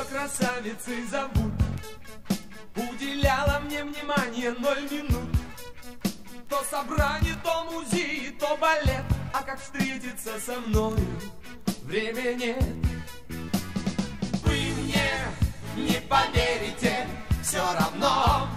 что красавицы зовут. Уделяла мне внимание ноль минут. То собрание, то музей, то балет. А как встретиться со мною время нет. Вы мне не поверите, все равно.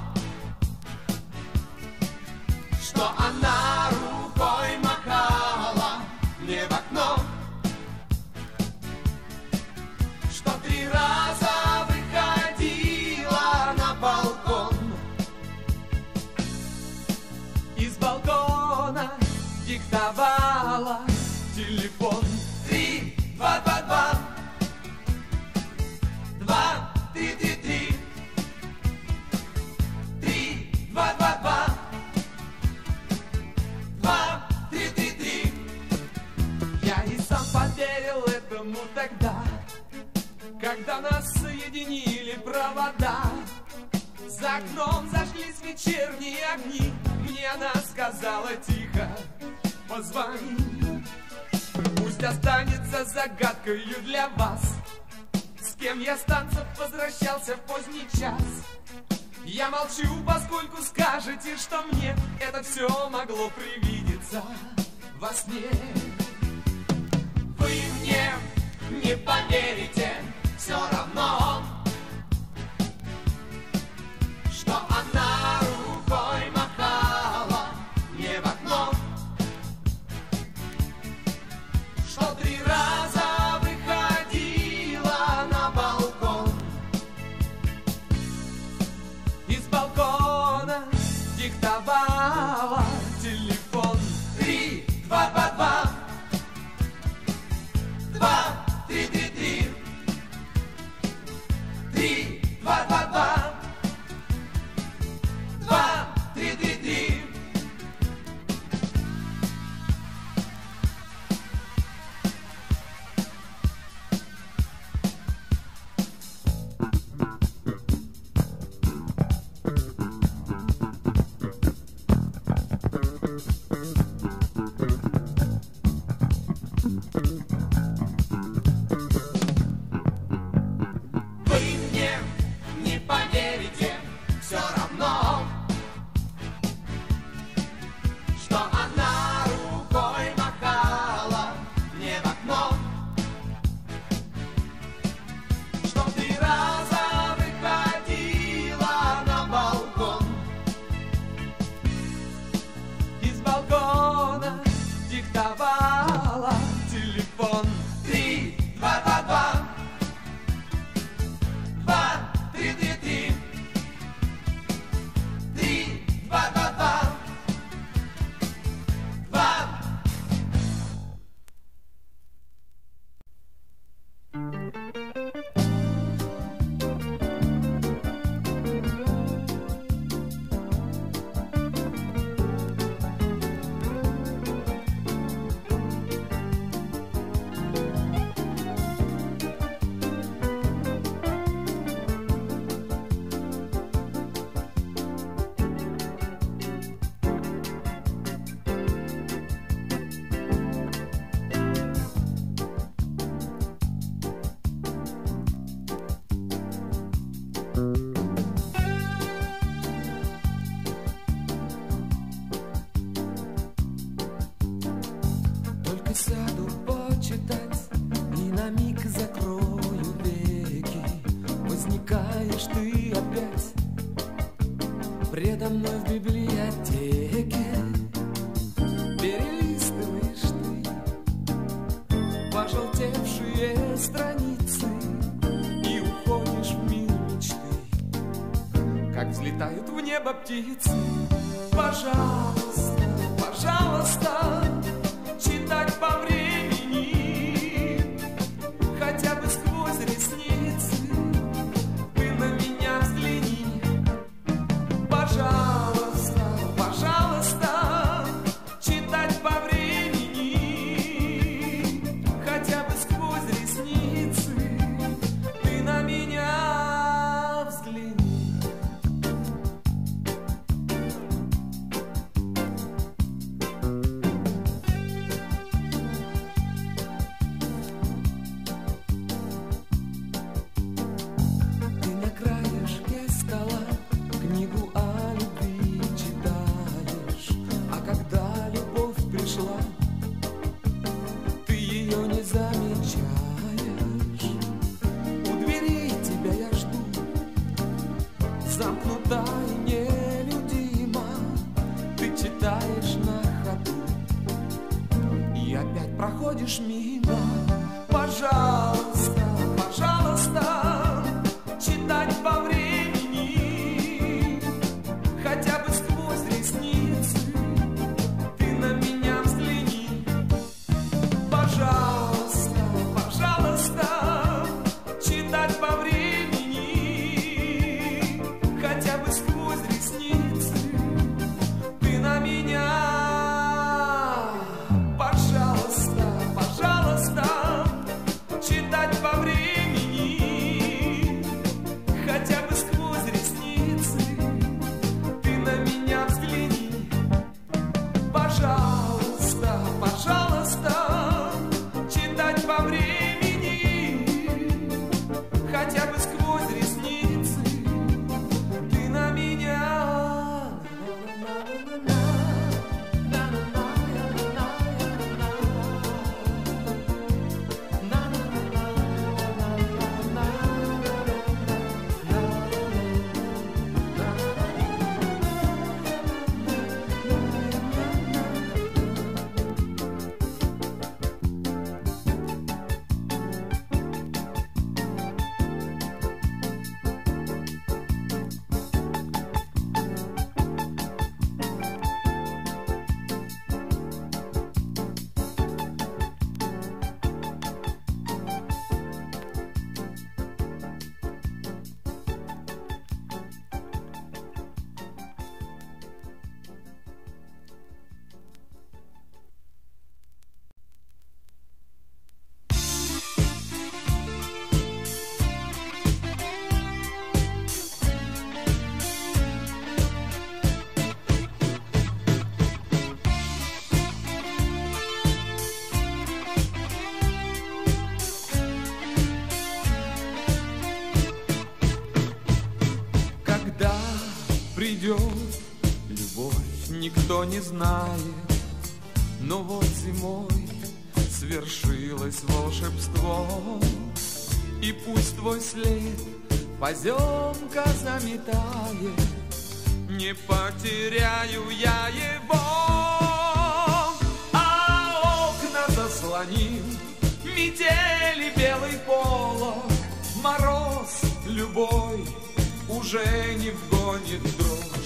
cavala. названий. Пусть останется загадкою для вас. С кем я с танцев возвращался в поздний час? Я молчу, поскольку скажете, что мне Это все могло привидеться во сне. Вы мне не поверите, все равно мной в библиотеке. Перелистываешь ты Пожелтевшие страницы И уходишь в мир мечты. Как взлетают в небо птицы Пожалуйста не знает. Но вот зимой свершилось волшебство, И пусть твой след поземка заметает, Не потеряю я его. А окна заслонил метели белый полог, Мороз любой уже не вгонит дрожь.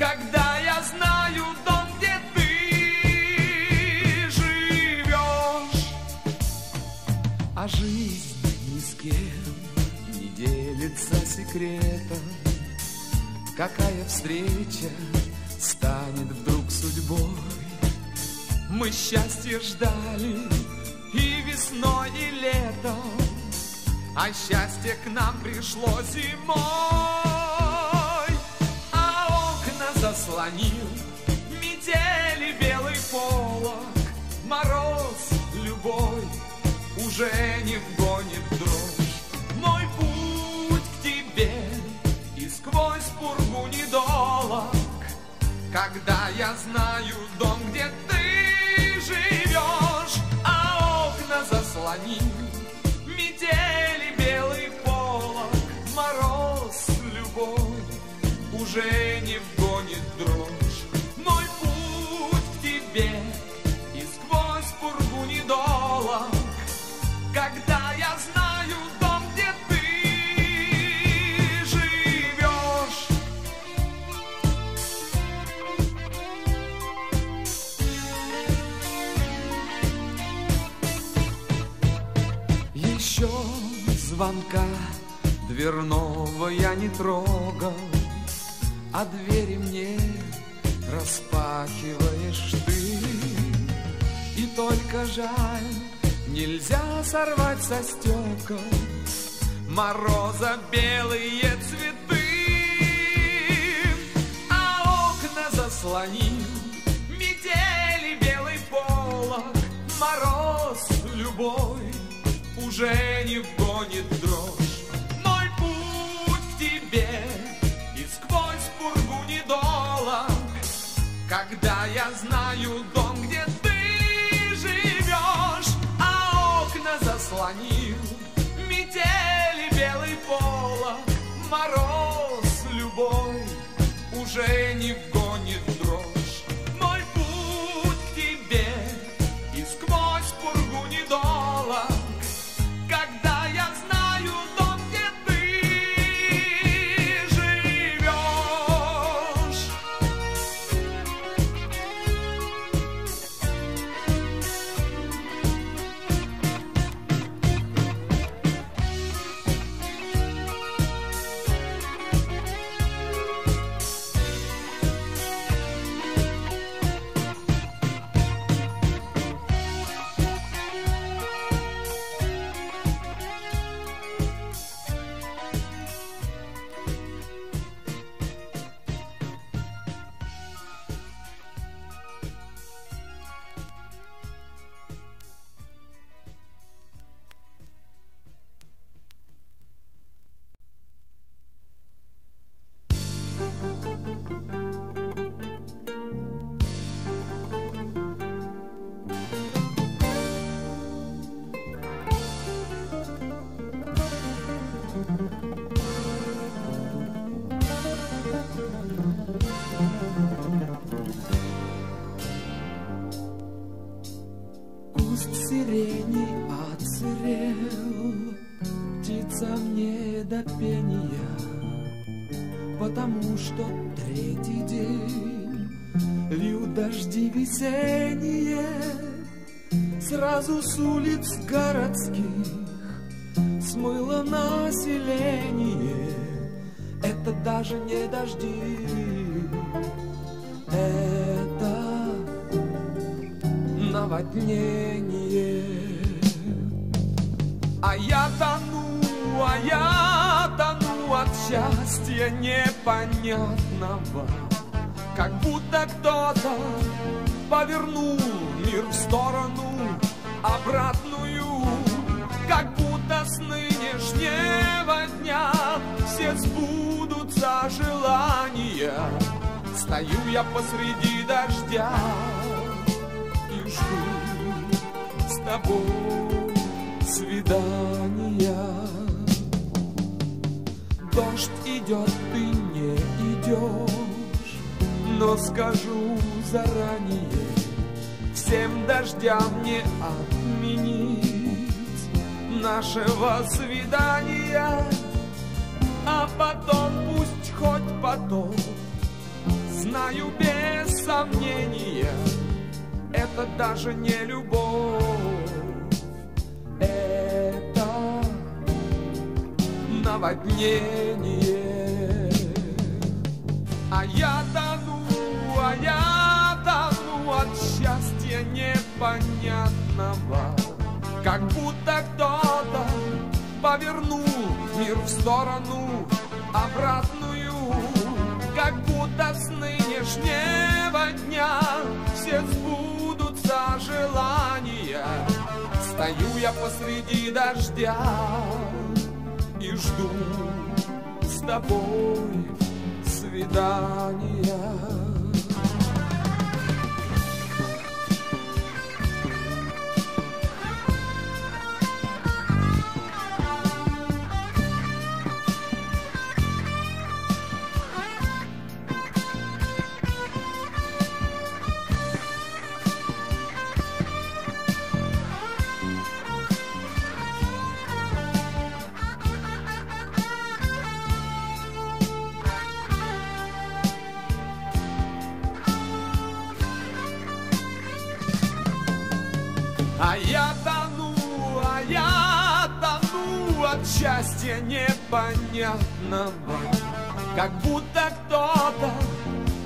Когда я знаю дом, где ты живешь. А жизнь ни с кем не делится секретом, Какая встреча станет вдруг судьбой. Мы счастье ждали и весной, и летом, А счастье к нам пришло зимой. Заслонил метели белый полог, Мороз любой уже не вгонит дрожь. Мой путь к тебе и сквозь пургу недолог, Когда я знаю звонка дверного я не трогал, А двери мне распахиваешь ты. И только жаль, нельзя сорвать со стекол Мороза белые цветы. А окна заслонил метели белый полог, Мороз любой уже не вгонит дрожь. Мой путь к тебе и сквозь пургу недолог, когда я знаю дом, где ты живешь, а окна заслонил метели белый полог, мороз любой уже не вгонит с улиц городских смыло население. Это даже не дожди, это наводнение. А я тону, а я тону от счастья непонятного, как будто кто-то повернул мир в сторону все сбудутся желания. Стою я посреди дождя и жду с тобой свидания. Дождь идет, ты не идешь, но скажу заранее, всем дождям не отменить нашего свидания, а потом пусть хоть потом, знаю без сомнения, это даже не любовь, это наводнение. А я тону, а я тону от счастья непонятного, как будто кто-то повернул мир в сторону обратную, как будто с нынешнего дня все сбудутся желания. Стою я посреди дождя и жду с тобой свидания. Счастья непонятного. Как будто кто-то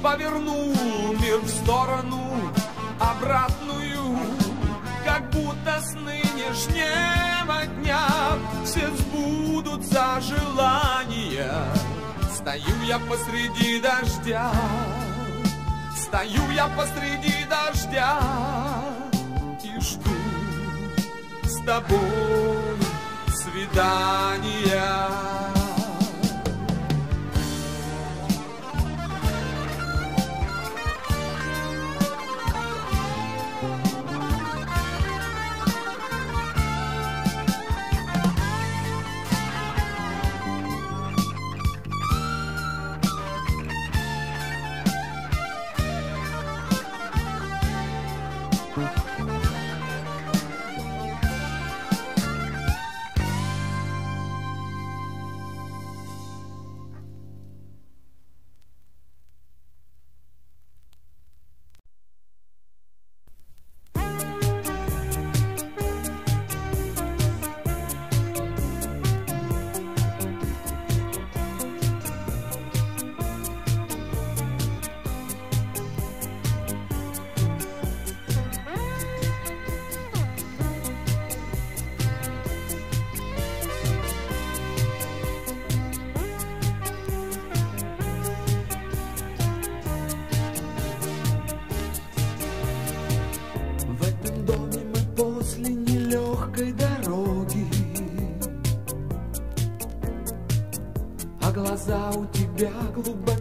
повернул мир в сторону обратную. Как будто с нынешнего дня все сбудутся желания Стою я посреди дождя Стою я посреди дождя и жду с тобой свидания. Тебя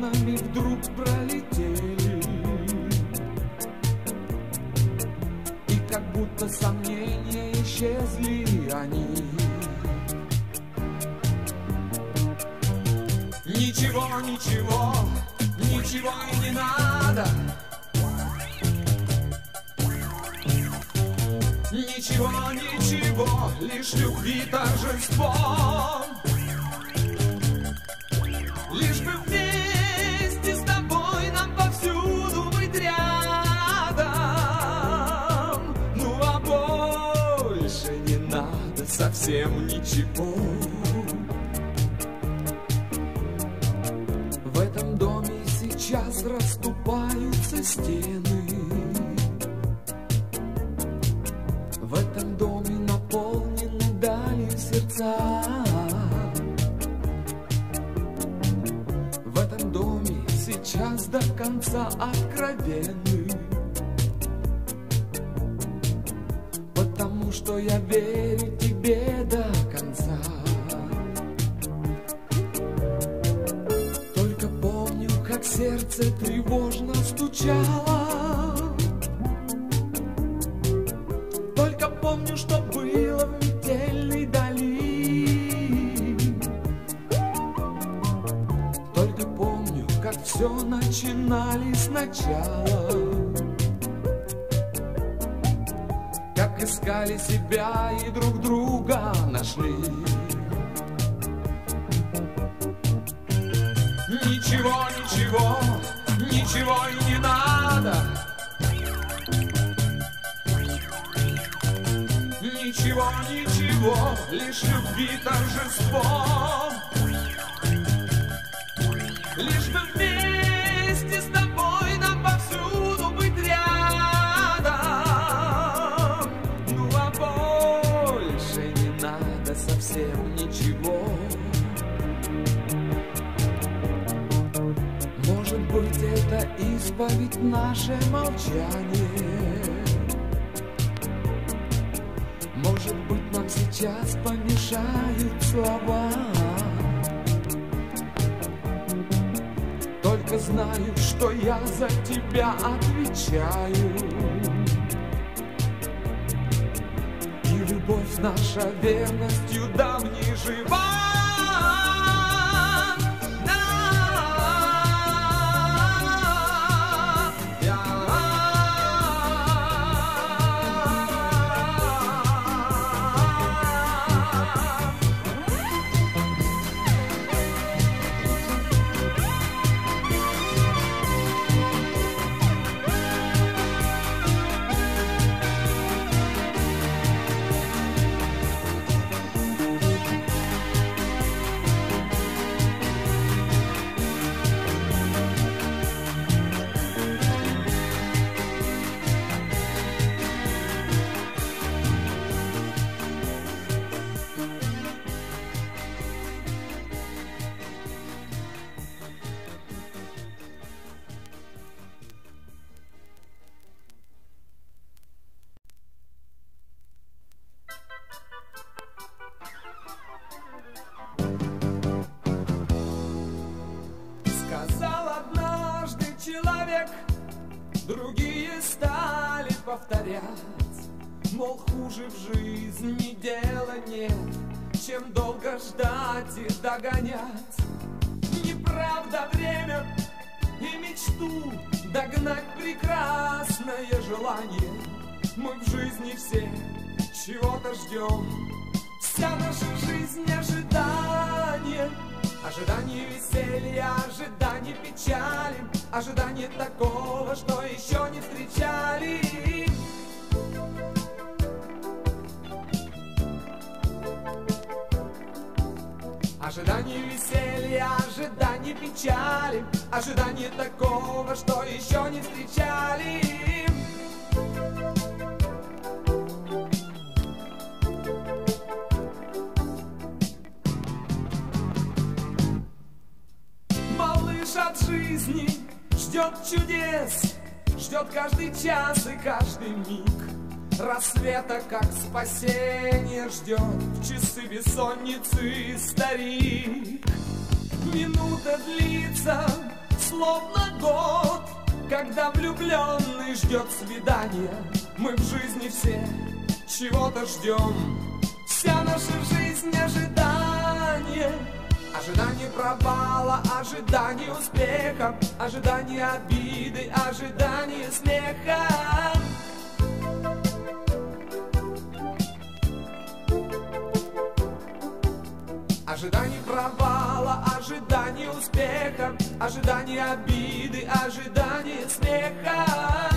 за окнами вдруг пролетели И как будто сомнения исчезли они Ничего, ничего, ничего и не надо. Ничего, ничего, лишь любви торжество. Совсем ничего. В этом доме сейчас расступаются стены. В этом доме наполнены дали сердца. В этом доме сейчас до конца откровенны. Потому что я верю тебе до конца. Только помню, как сердце тревожно стучало. Только помню, что было в метельной дали. Только помню, как все начинали сначала. Искали себя и друг друга нашли. Ничего, ничего, ничего и не надо. Ничего, ничего, лишь любви торжество. Это исповедь наше молчание. Может быть, нам сейчас помешают слова. Только знаю, что я за тебя отвечаю. И любовь наша верностью давней жива. Догонять. Неправда время и мечту догнать прекрасное желание. Мы в жизни все чего-то ждем, вся наша жизнь ожидание. Ожидание веселья, ожидание печали, ожидание такого, что еще не встречали. Ожидание веселья, ожидание печали, ожидание такого, что еще не встречали. Малыш от жизни ждет чудес, ждет каждый час и каждый миг. Рассвета, как спасение, ждет в часы бессонницы старик. Минута длится, словно год, когда влюбленный ждет свидания. Мы в жизни все чего-то ждем, вся наша жизнь ожидание. Ожидание провала, ожидание успеха, ожидание обиды, ожидание смеха. Ожидание провала, ожидание успеха, ожидание обиды, ожидание смеха.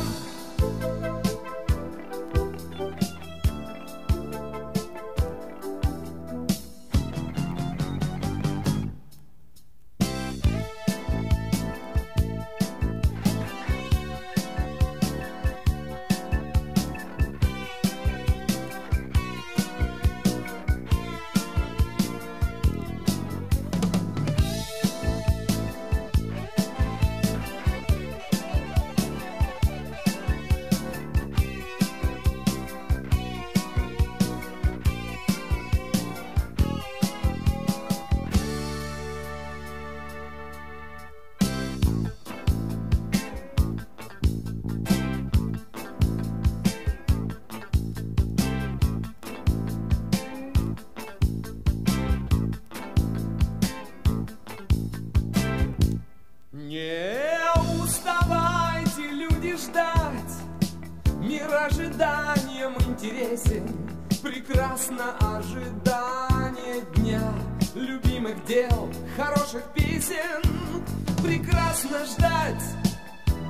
Ожиданием интересен. Прекрасно ожидание дня Любимых дел, хороших песен. Прекрасно ждать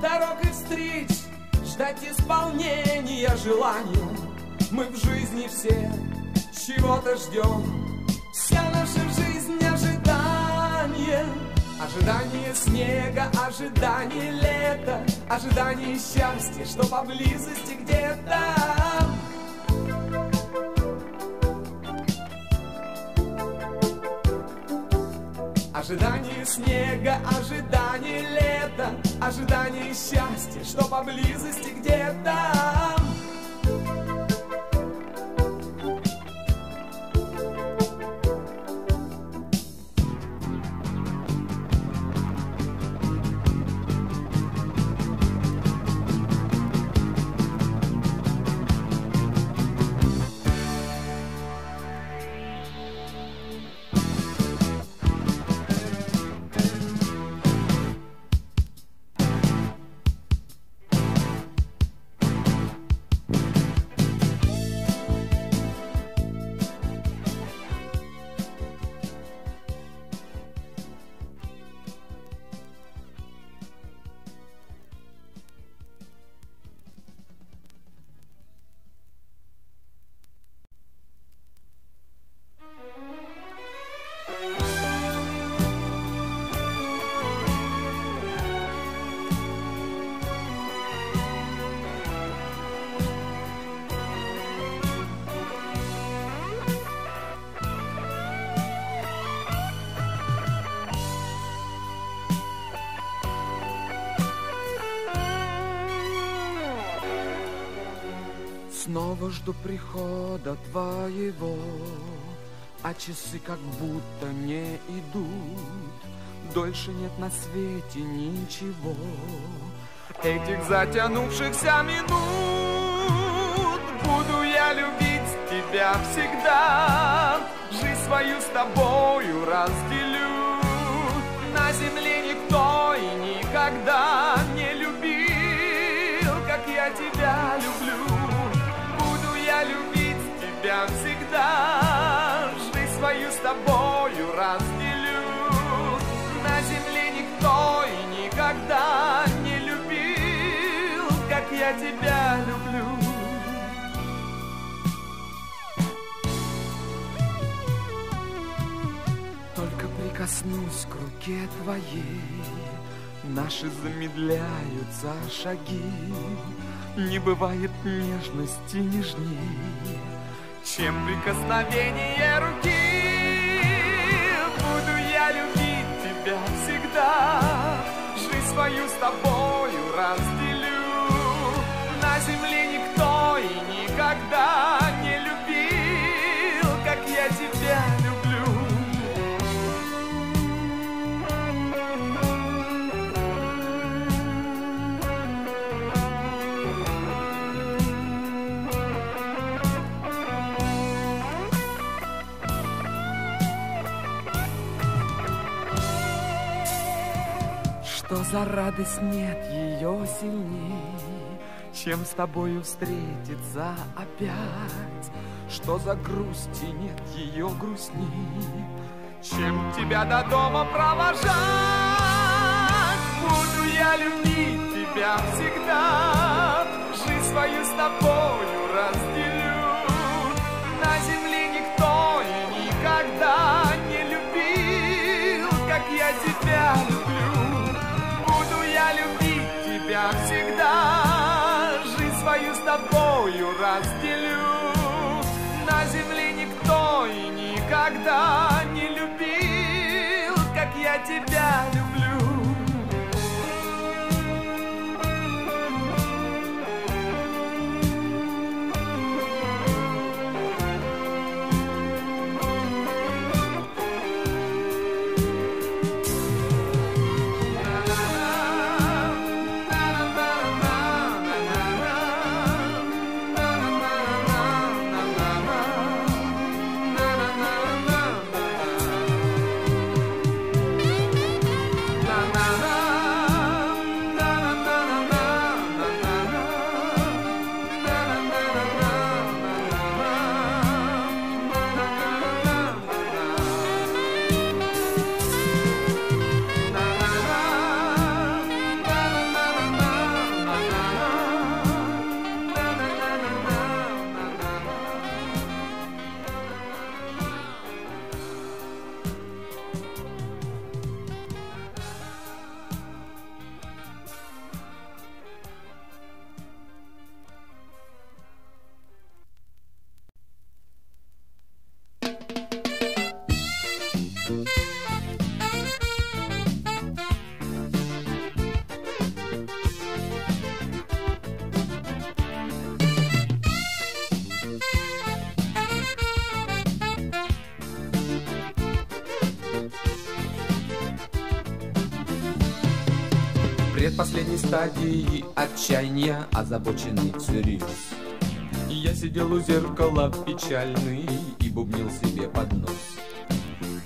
дорог и встреч Ждать исполнения желания Мы в жизни все чего-то ждем. Вся наша жизнь ожидание Ожидание снега, ожидание лета Ожидание счастья, что поблизости где-то. Ожидание снега, ожидание лета Ожидание счастья, что поблизости где-то Снова жду прихода твоего, а часы как будто не идут. Дольше нет на свете ничего, этих затянувшихся минут. Буду я любить тебя всегда, жизнь свою с тобою разделю. На земле никто и никогда тобою разделю На земле никто и никогда не любил Как я тебя люблю. Только прикоснусь к руке твоей Наши замедляются шаги. Не бывает нежности нежнее, чем прикосновение руки. Я любить тебя всегда, жизнь свою с тобою разделю. За радость нет ее сильней, Чем с тобою встретиться опять? Что за грусти нет ее грустней, Чем тебя до дома провожать? Буду я любить тебя всегда, Жизнь свою с тобою разделю. Тобою разделю На земле никто и никогда не любил Как я тебя люблю стадии отчаяния озабоченный всерьез Я сидел у зеркала печальный и бубнил себе под нос.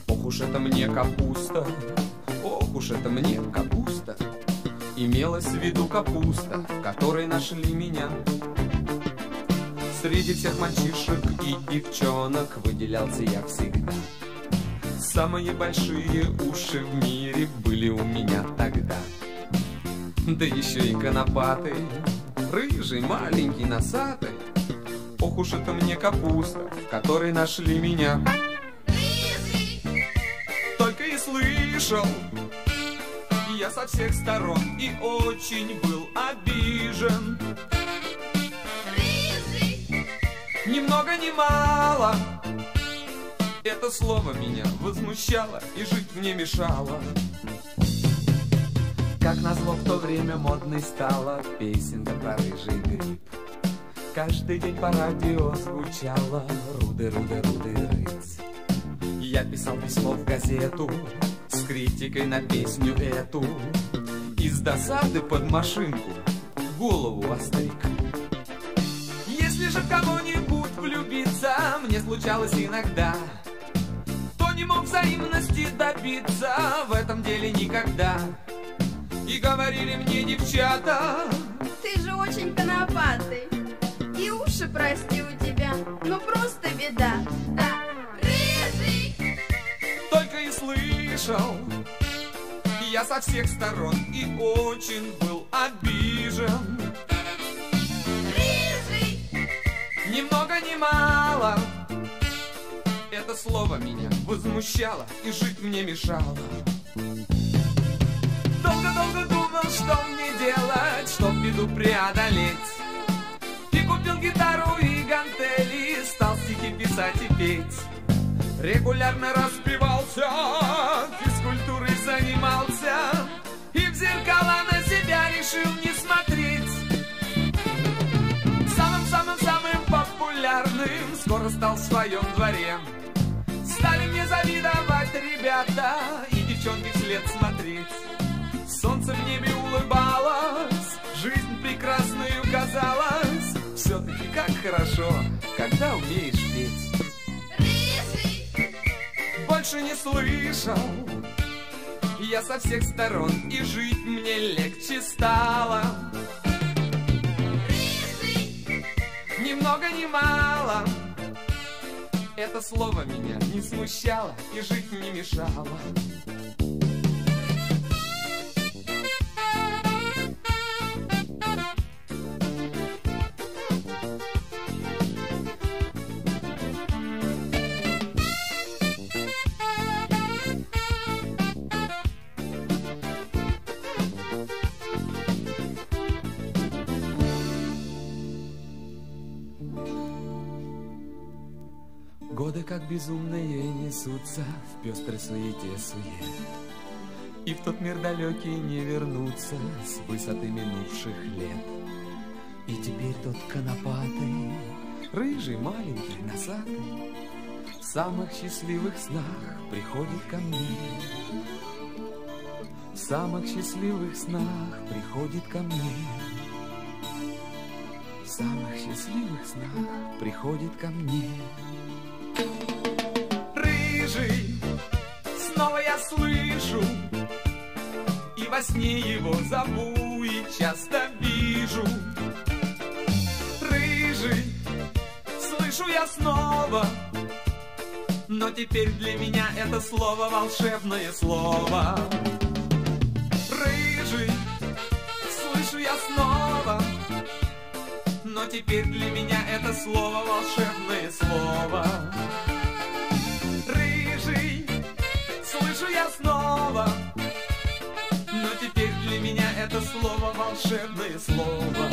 Ох уж это мне капуста, ох уж это мне капуста! Имелась в виду капуста, в которой нашли меня. Среди всех мальчишек и девчонок выделялся я всегда. Самые большие уши в мире были у меня Да еще и конопатый, рыжий, маленький, носатый. Ох уж это мне капуста, в которой нашли меня. Только и слышал я со всех сторон И очень был обижен. Ни много ни мало Это слово меня возмущало И жить мне мешало Как назло в то время модной стала Песенка про рыжий гриб. Каждый день по радио звучала Руды, руды, руды, рысь Я писал письмо в газету С критикой на песню эту. Из досады под машинку Голову остриг. Если же кого-нибудь влюбиться Мне случалось иногда То не мог взаимности добиться В этом деле никогда И говорили мне девчата. Ты же очень конопатый. И уши, прости, у тебя Ну просто беда. Да, рыжий! Только и слышал. Я со всех сторон И очень был обижен. Рыжий! Ни много ни мало. Это слово меня возмущало И жить мне мешало что мне делать Чтоб беду преодолеть? И купил гитару и гантели Стал стихи писать и петь. Регулярно распевался Физкультурой занимался И в зеркала на себя решил не смотреть. Самым-самым-самым популярным Скоро стал в своем дворе. Стали мне завидовать ребята И девчонки вслед смотреть. Солнце в небе улыбалось Жизнь прекрасную казалась. Все-таки как хорошо, когда умеешь петь. Больше не слышал Я со всех сторон И жить мне легче стало. Ни много ни мало Это слово меня не смущало И жить не мешало безумные несутся В пестрой суете сует И в тот мир далекий не вернуться С высоты минувших лет. И теперь тот конопатый Рыжий, маленький, носатый В самых счастливых снах приходит ко мне. В самых счастливых снах приходит ко мне. В самых счастливых снах приходит ко мне Рыжий, снова я слышу И во сне его зову и часто вижу. Рыжий, слышу я снова Но теперь для меня это слово волшебное слово. Рыжий, слышу я снова но теперь для меня это слово волшебное слово слышу я снова. Но теперь для меня это слово волшебное слово